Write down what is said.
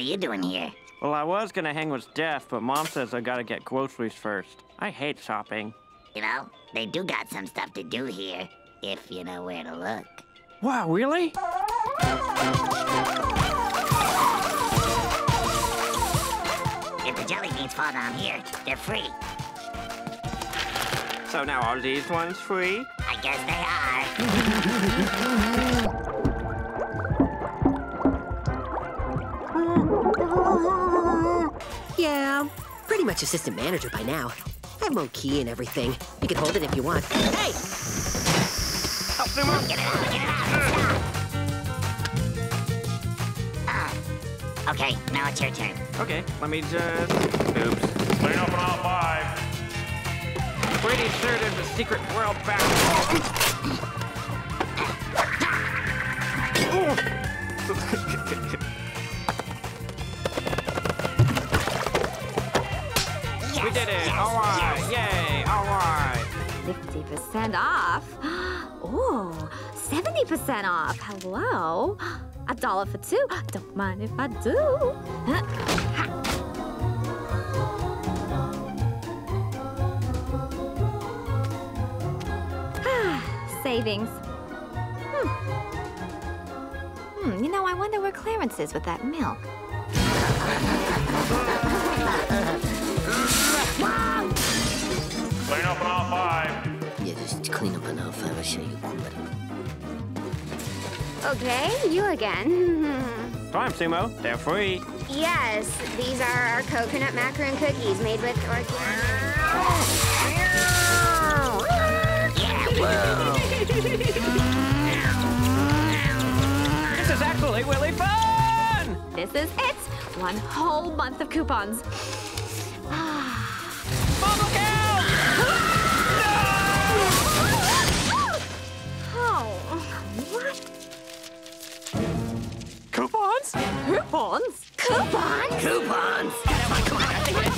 are you doing here? Well, I was gonna hang with Jeff, but Mom says I gotta get groceries first. I hate shopping. You know, they do got some stuff to do here, if you know where to look. Wow, really? If the jelly beans fall down here, they're free. So now are these ones free? I guess they are. Yeah, pretty much assistant manager by now. I have my key and everything. You can hold it if you want. Hey! Oh, Sumo! Get it out, get it out, stop! Okay, now it's your turn. Okay, let me just... Oops. Clean up on all five. Pretty sure there's a secret world back. we did it! All right! Yay! All right! 50% off. Ooh, 70% off. Hello. A dollar for two. Don't mind if I do. Savings. Hmm. Hmm, you know, I wonder where Clarence is with that milk. just clean up enough. I will show you quick. Okay, you again. Fine, Sumo. They're free. yes, these are our coconut macaroon cookies made with organic. This is actually really fun! This is it. One whole month of coupons. Ah. Mom, Coupons? Coupons? Coupons?